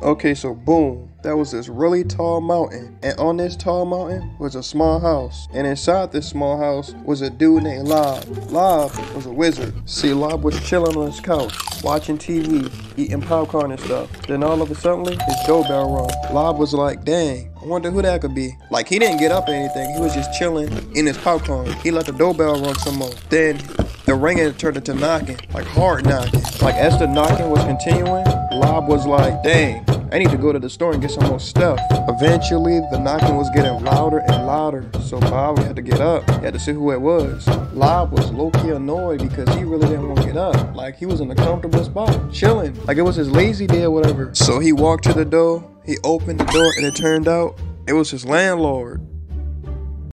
Okay, so boom, that was this really tall mountain, and on this tall mountain was a small house, and inside this small house was a dude named Lob. Lob was a wizard. See, Lob was chilling on his couch, watching TV, eating popcorn and stuff. Then all of a sudden, his doorbell rung. Lob was like, dang, I wonder who that could be. Like, he didn't get up or anything, he was just chilling in his popcorn. He let the doorbell rung some more. Then the ringing turned into knocking, like hard knocking. Like as the knocking was continuing, Lob was like, dang, I need to go to the store and get some more stuff. Eventually, the knocking was getting louder and louder, so Bob had to get up. He had to see who it was. Lob was low-key annoyed because he really didn't want to get up. Like he was in a comfortable spot, chilling. Like it was his lazy day or whatever. So he walked to the door, he opened the door, and it turned out it was his landlord.